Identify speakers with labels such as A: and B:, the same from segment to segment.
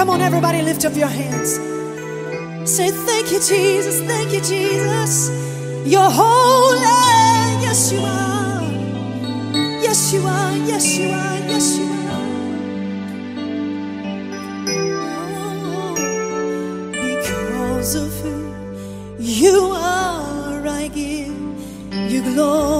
A: Come on, everybody, lift up your hands. Say, Thank you, Jesus. Thank you, Jesus. You're holy. Yes, you are. Yes, you are. Yes, you are. Yes, you are. Oh, because of who you are, I give you glory.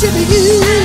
A: shiver you.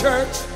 A: Church.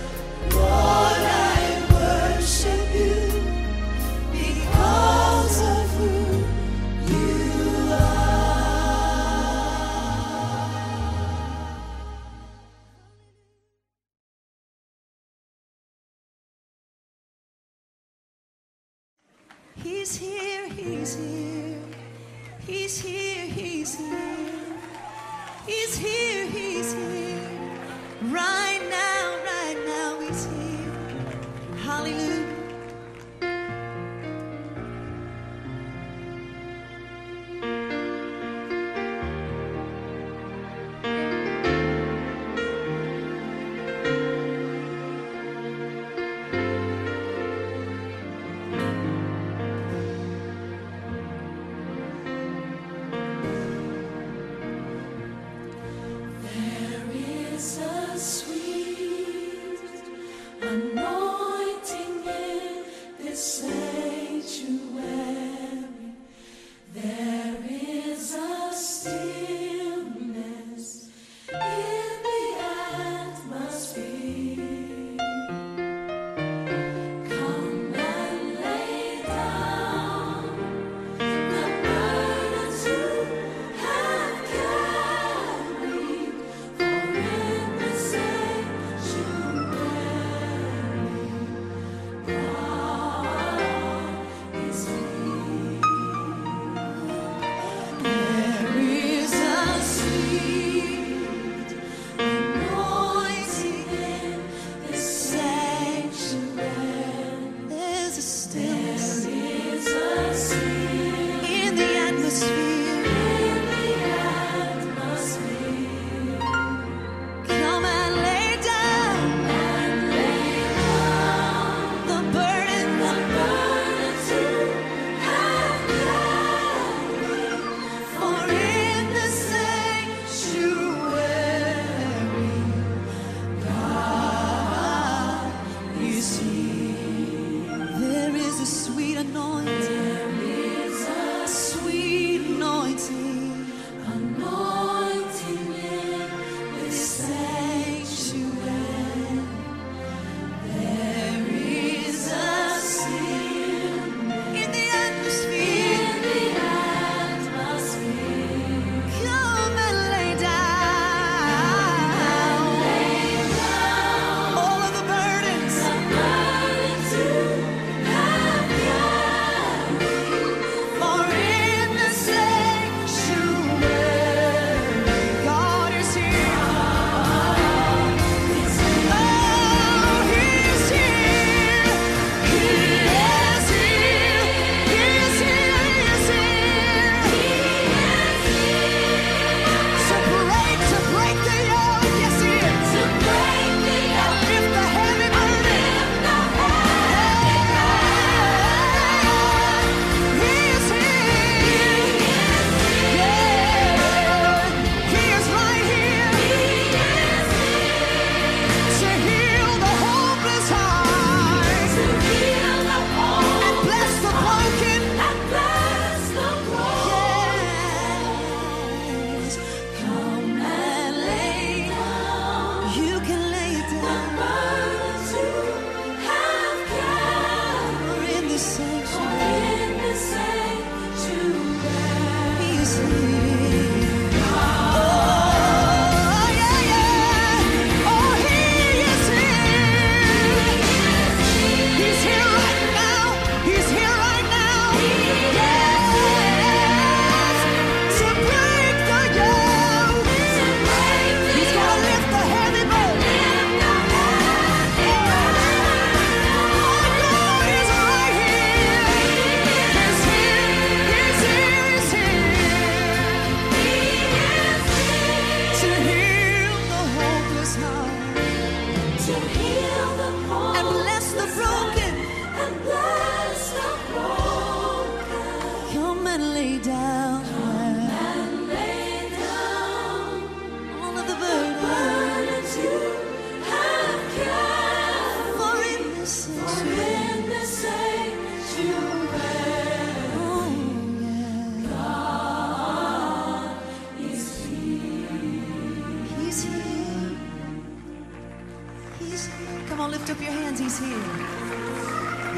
A: Up your hands, He's here.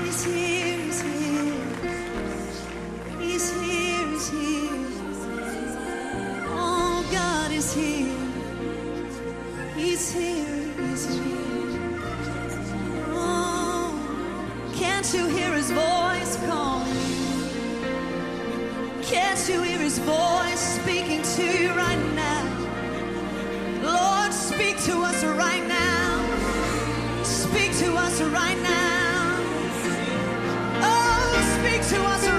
A: He's here, He's here. He's here, He's here. Oh, God is here. He's here, He's here. Oh, can't you hear His voice calling? Can't you hear His voice speaking to you right now? Lord, speak to us right to us right now. Oh, speak to us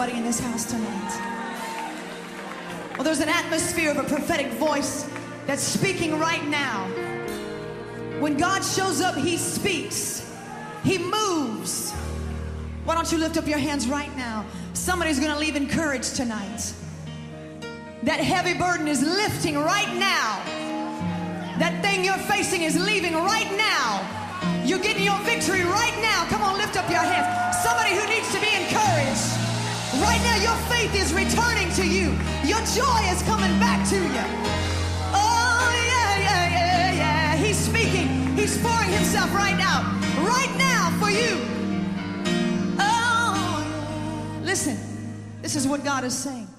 A: somebody in this house tonight. Well, there's an atmosphere of a prophetic voice that's speaking right now. When God shows up, He speaks, He moves. Why don't you lift up your hands right now? Somebody's gonna leave encouraged tonight. That heavy burden is lifting right now. That thing you're facing is leaving right now. You're getting your victory right now. Come on, lift up your hands. Somebody who needs to be encouraged. Right now, your faith is returning to you. Your joy is coming back to you. Oh, yeah, yeah, yeah, yeah. He's speaking. He's pouring himself right now. Right now for you. Oh, listen. This is what God is saying.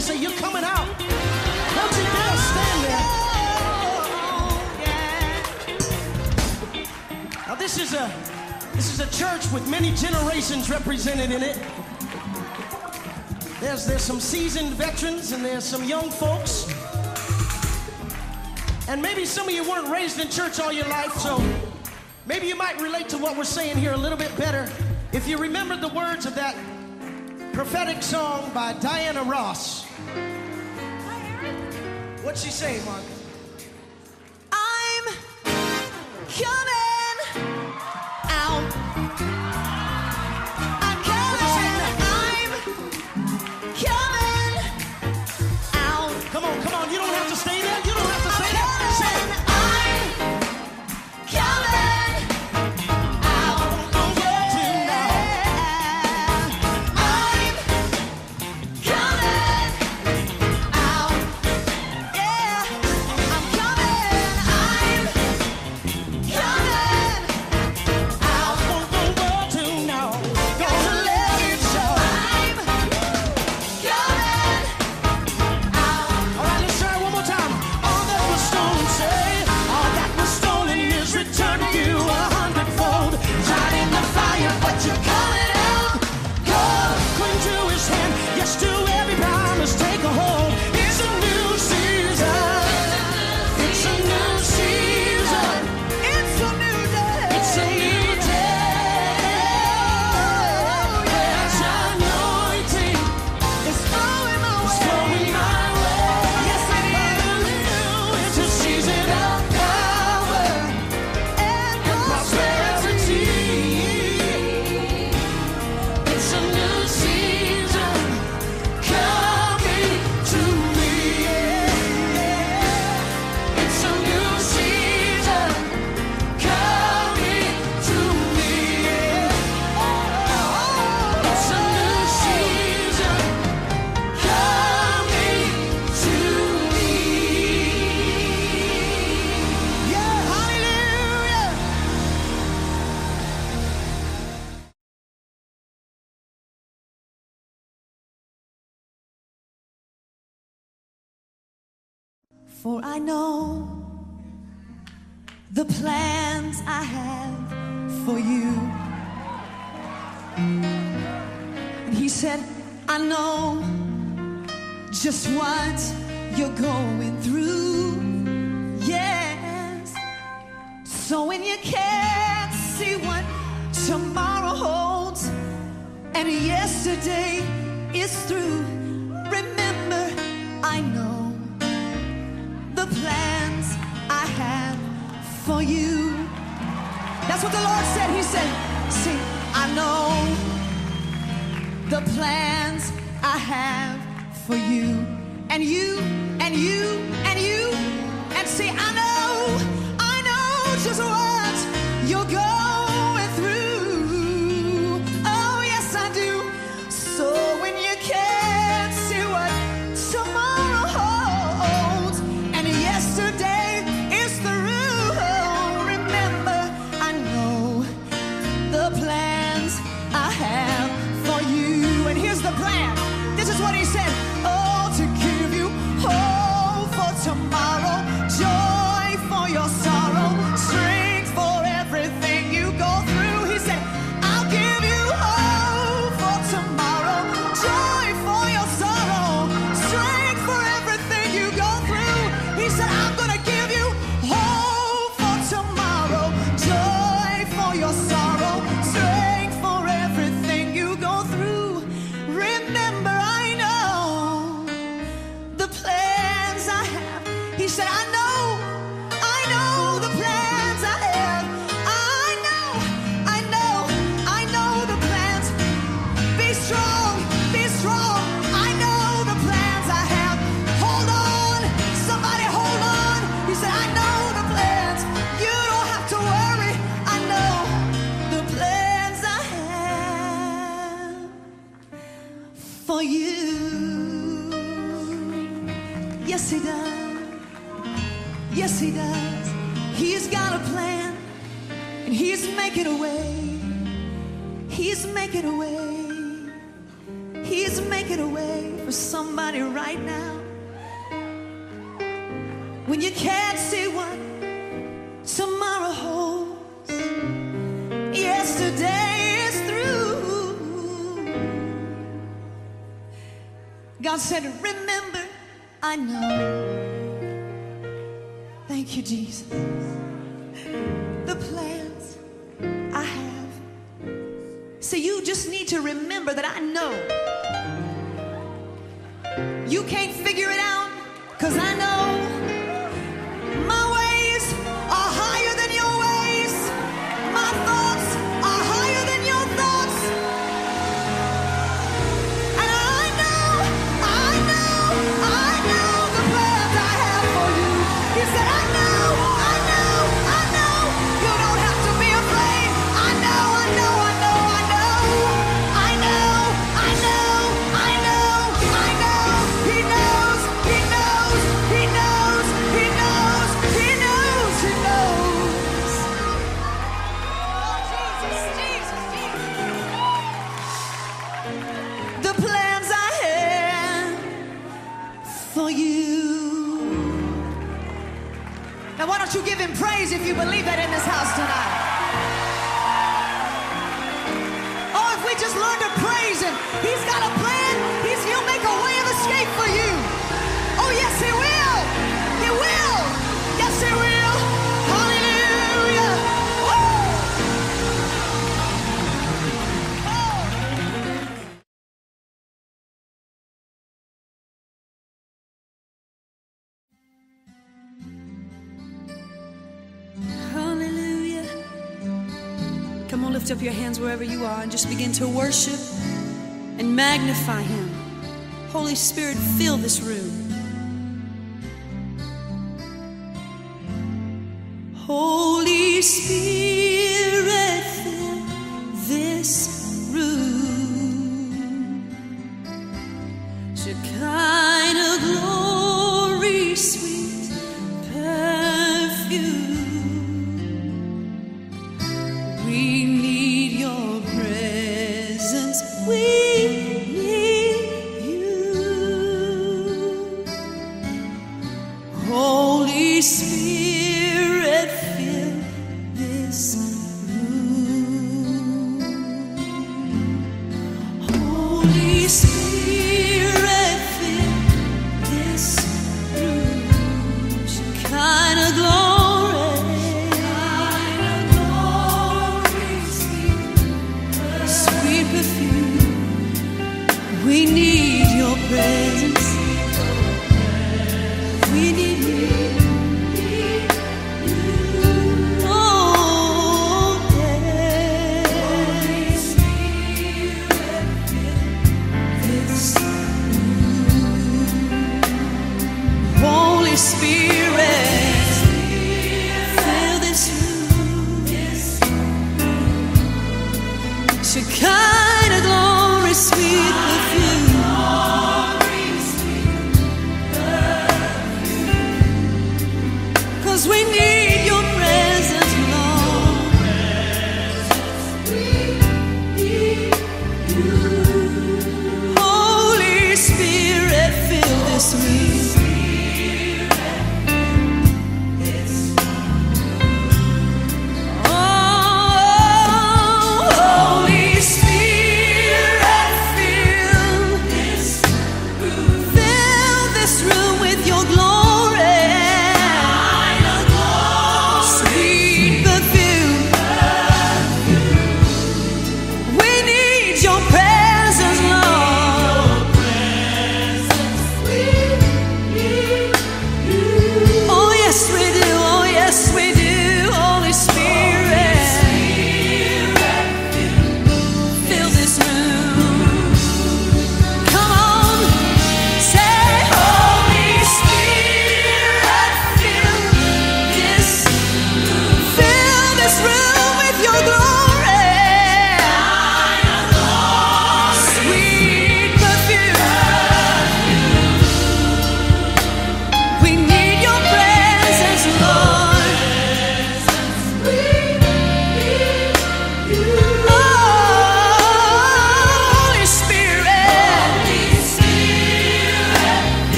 B: and
A: say,
C: You're coming out. Don't you dare stand there. Now this is a this is a church with many generations represented in it. There's there's some seasoned veterans and there's some young folks. And maybe some of you weren't raised in church all your life, so maybe you might relate to what we're saying here a little bit better if you remember the words of that prophetic song by Diana Ross. What's she saying, Mark?
A: I'm coming. For I know the plans I have for you. And he said, I know just what you're going through. Yes. So when you can't see what tomorrow holds and yesterday is through, remember, I know plans I have for you. That's what the Lord said. He said, See, I know the plans I have for you, and you, and way. He's making a way for somebody right now. When you can't see what tomorrow holds, yesterday is through. God said, Remember, I know. Thank you, Jesus. The place. So you just need to remember that I know you can't figure it out because I know. don't you give him praise if you believe that in this house tonight? up your hands wherever you are and just begin to worship and magnify Him. Holy Spirit, fill this room. Holy Spirit, fill this Holy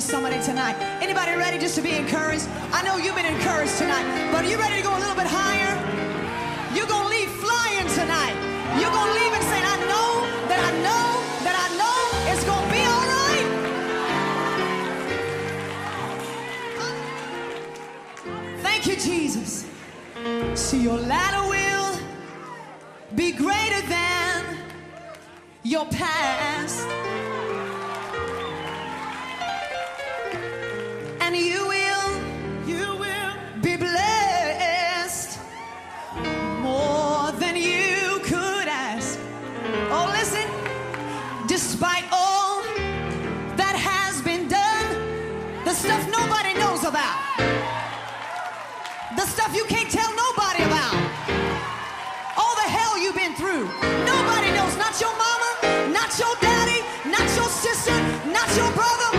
A: for somebody tonight. Anybody ready just to be encouraged? I know you've been encouraged tonight, but are you ready to go a little bit higher? You're going to leave flying tonight. You're going to leave and say, I know that I know that I know it's going to be all right. Thank you, Jesus. See, your latter will be greater than your past. your brother.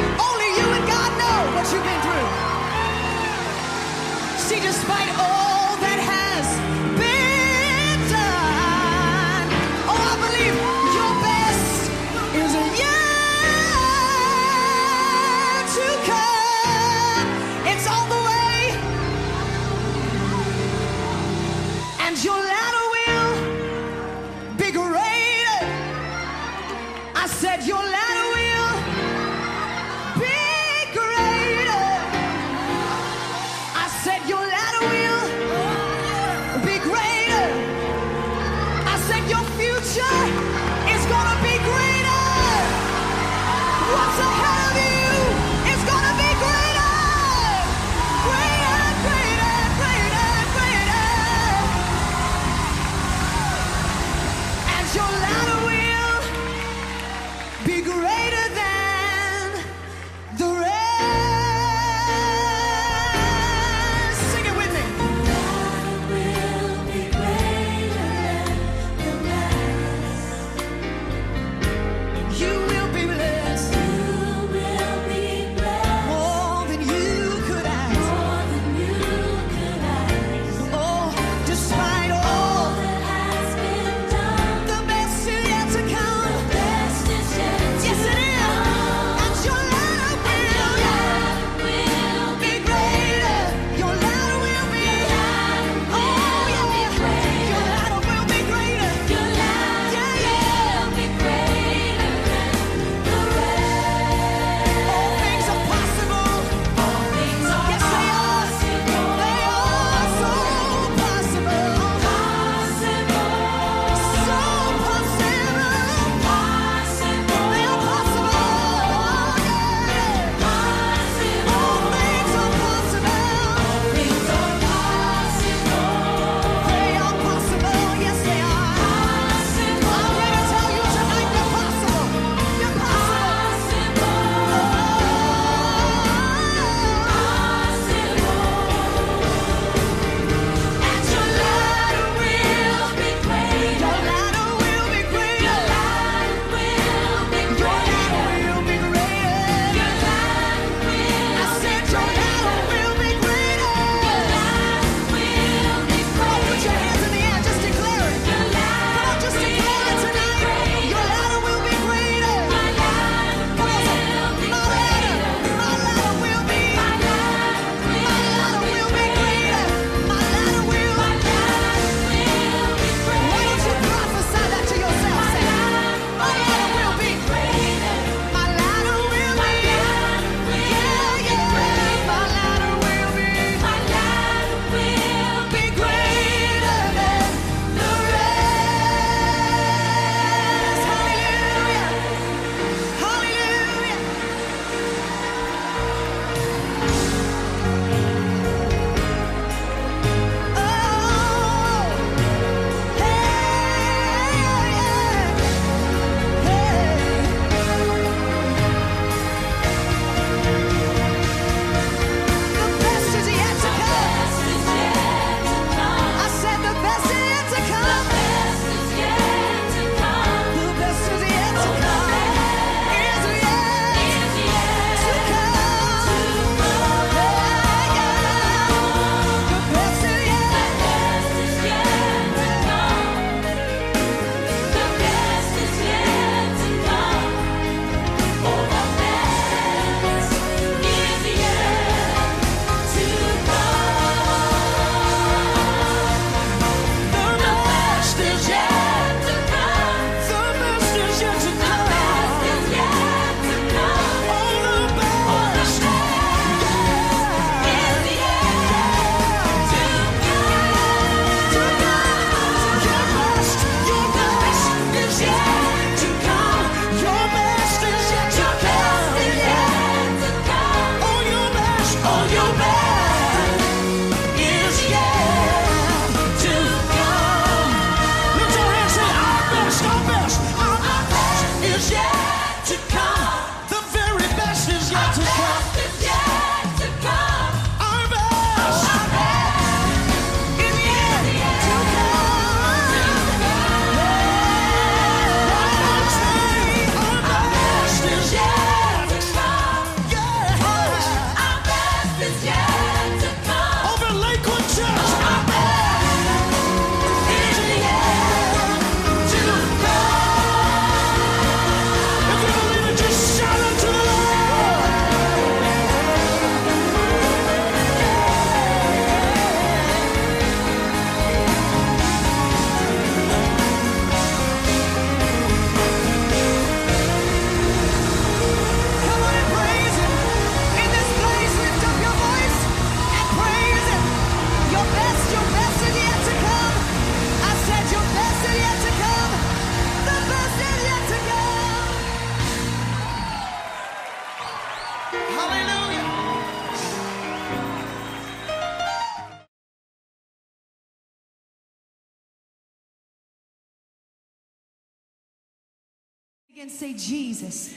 A: Jesus.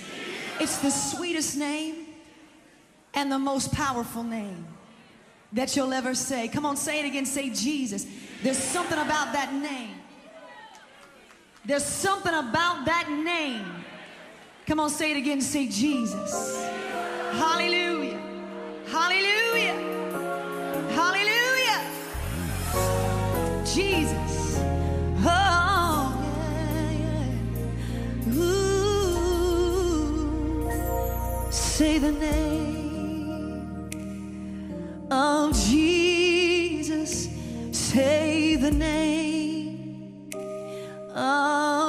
A: It's the sweetest name and the most powerful name that you'll ever say. Come on, say it again. Say Jesus. There's something about that name. There's something about that name. Come on, say it again. Say Jesus. Hallelujah. Hallelujah. Hallelujah. Jesus. say the name of Jesus. Say the name of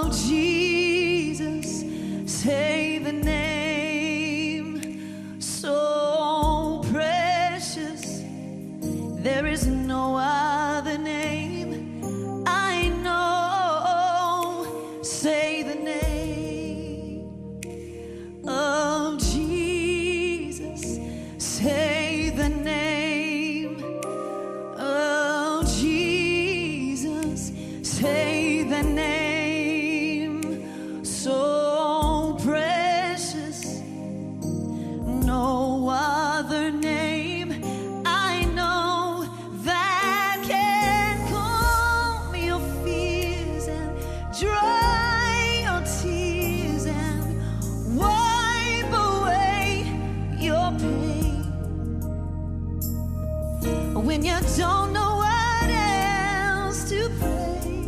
A: to play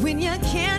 A: when you can't